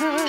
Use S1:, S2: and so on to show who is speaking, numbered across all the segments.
S1: Okay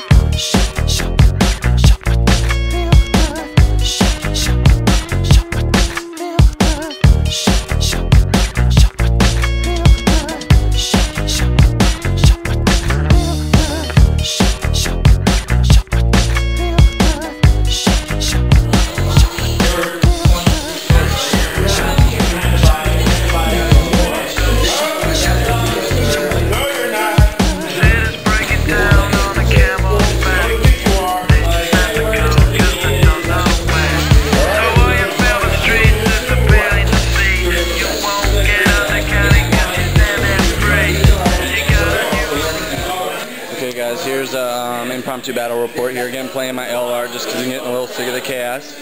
S1: impromptu battle report here again playing my Eldar just because I'm getting a little sick of the chaos.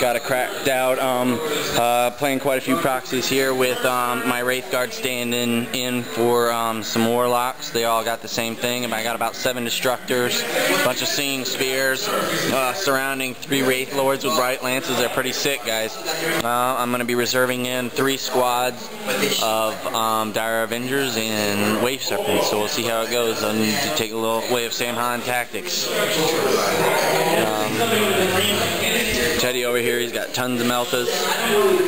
S1: Got a cracked out, um, uh, playing quite a few proxies here with um, my Wraith Guard standing in for um, some Warlocks. They all got the same thing. I got about seven Destructors, a bunch of Singing Spears, uh, surrounding three Wraith Lords with Bright Lances. They're pretty sick guys. Uh, I'm going to be reserving in three squads of um, Dire Avengers and Wave Serpents, so we'll see how it goes. I need to take a little way of Saim-Hann tactics. Um, Teddy over here, he's got tons of Meltas.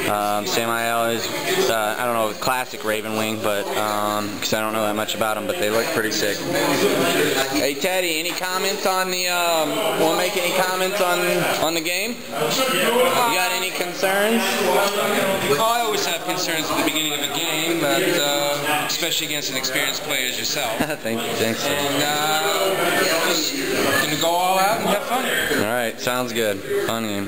S1: Um, Samael is, uh, I don't know, classic Ravenwing, but because I don't know that much about them, but they look pretty sick. Hey Teddy, any comments on the? Um, want to make any comments on on the game? You got any concerns?
S2: Oh, I always have concerns at the beginning of a game, but uh, especially against an experienced player as yourself.
S1: Thank, you. thanks.
S2: And uh, just gonna go all out and have fun.
S1: All right, sounds good. Fun game.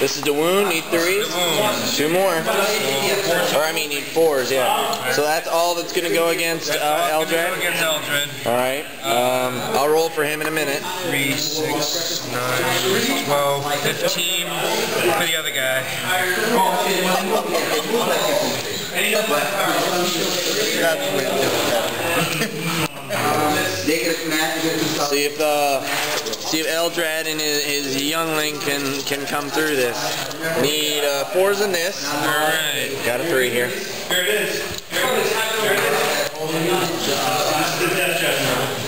S1: This is the wound. Need threes. Two more. Or I mean, need fours. Yeah. So that's all that's gonna go against uh, Eldrad.
S2: Against Eldrad.
S1: All right. Um, I'll roll for him in a minute.
S2: 3, 6, 12, 15 for the other guy.
S1: See if uh, see if Eldrad and his, his youngling can can come through this. Need uh, fours in this.
S2: Alright.
S1: Got a three here. Here it is.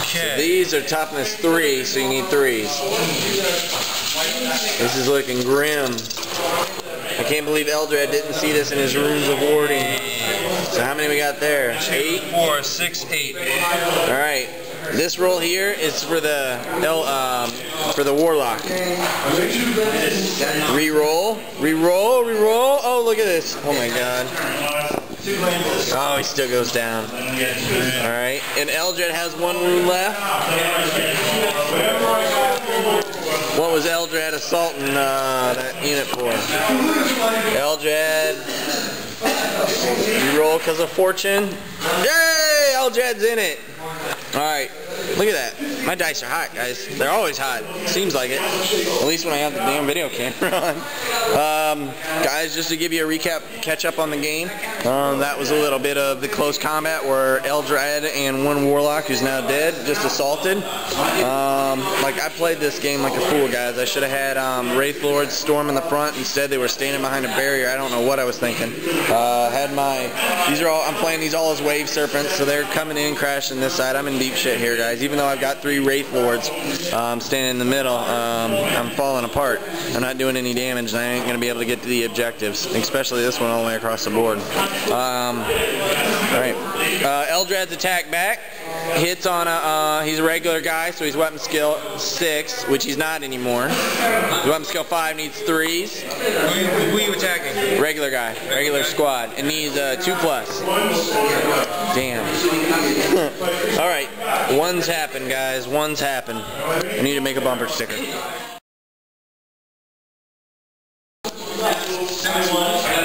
S2: Okay.
S1: These are toughness three, so you need threes. This is looking grim. I can't believe Eldrad didn't see this in his runes of warding. So how many we got there? Eight.
S2: 4, 6, 8.
S1: All right. This roll here is for the um, for the warlock. Reroll, reroll, reroll. Oh, look at this. Oh my god. Oh, he still goes down. All right. And Eldrad has one wound left. What was Eldrad assaulting uh, that unit for? Eldrad. You roll because of fortune. Yay! Eldrad's in it. Alright, look at that. My dice are hot, guys. They're always hot. Seems like it. At least when I have the damn video camera on. Um, guys, just to give you a recap, catch up on the game. Um, that was a little bit of the close combat where Eldrad and one Warlock, who's now dead, just assaulted. Um, like, I played this game like a fool, guys. I should have had um, Wraith Lords storm in the front. Instead, they were standing behind a barrier. I don't know what I was thinking. Uh, had my... These are all... I'm playing these all as Wave Serpents, so they're coming in, crashing this side. I'm in deep shit here, guys. Even though I've got three Wraith Lords um, standing in the middle, um, I'm falling apart. I'm not doing any damage, and I ain't going to be able to get to the objectives, especially this one all the way across the board. Um, Alright. Uh, Eldrad's attack back. Hits on a, uh, he's a regular guy, so he's weapon skill 6, which he's not anymore. His weapon skill 5 needs 3s.
S2: Who, who are you attacking?
S1: Regular guy, regular squad. and needs uh, 2 plus. Damn. Alright, one's happened, guys. One's happened. I need to make a bumper sticker.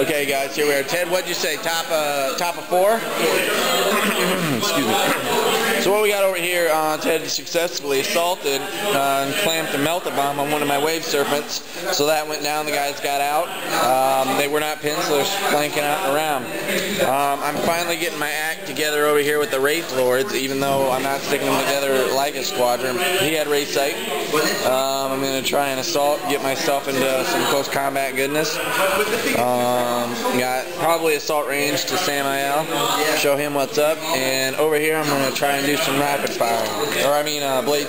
S1: Okay, guys, here we are. Ted, what'd you say? Top uh, top of four? Excuse me. So what we got over here, uh, Ted successfully assaulted uh, and clamped a melta bomb on one of my wave serpents. So that went down. The guys got out. Um, they were not pinned, so they're flanking out and around. Um, I'm finally getting my act together over here with the Wraith Lords, even though I'm not sticking them together like a squadron. He had Wraith Sight. Um, I'm going to try and assault, get myself into some close combat goodness. Um, got probably assault range to Samael, show him what's up, and over here I'm going to try and do some rapid fire, or I mean uh, blade.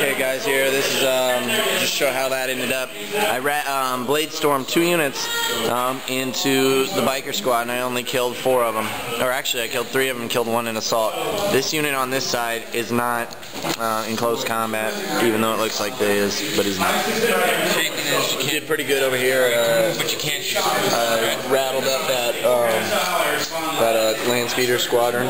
S1: Okay guys, here, this is um, just show how that ended up. I rat, um, blade stormed two units um, into the biker squad and I only killed four of them. Or actually I killed three of them killed one in assault. This unit on this side is not uh, in close combat, even though it looks like they is, but he's not.
S2: Shaking is,
S1: He did pretty good over here. Uh,
S2: but you can't shoot.
S1: uh, rattled up that um, that uh, land speeder squadron,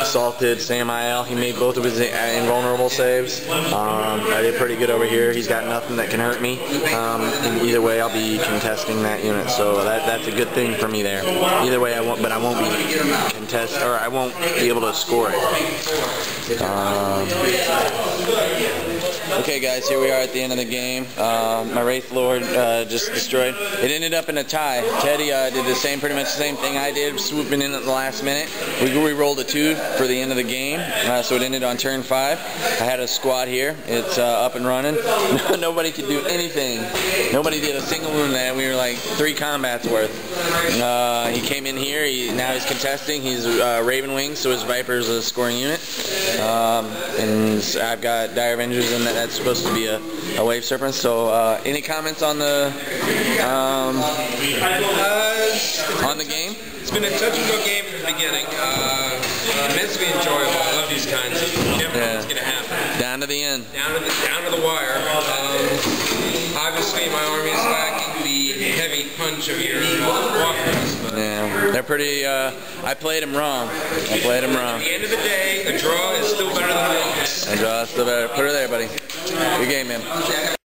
S1: assaulted Samael. He made both of his uh, invulnerable saves. Um, I did pretty good over here. He's got nothing that can hurt me. Um, and either way, I'll be contesting that unit, so that that's a good thing for me there. Either way, I won't, but I won't be contest or I won't be able to score it. Um, 帅到不乐意 Okay, guys, here we are at the end of the game. Uh, my Wraith Lord uh, just destroyed. It ended up in a tie. Teddy uh, did the same, pretty much the same thing I did, swooping in at the last minute. We, we rolled a two for the end of the game, uh, so it ended on turn five. I had a squad here. It's uh, up and running. Nobody could do anything. Nobody did a single wound there. We were like three combats worth. Uh, he came in here. He, now he's contesting. He's Ravenwing, so his Viper is a scoring unit. Um, and I've got Dire Avengers, and that's supposed to be a, a Wave Serpent. So, uh, any comments on the um, on the game?
S2: It's been a touch and go game from the beginning. Uh, immensely enjoyable. I love these kinds. You never know what's going to happen.
S1: Down to the end.
S2: Down to the, down to the wire. Um, obviously, my army is lacking the heavy punch of your uh,
S1: Yeah, they're pretty. Uh, I played him wrong. I played him wrong.
S2: at the end of the day, a draw is still better than a loss.
S1: I draw still better. Put her there, buddy. Good game, man.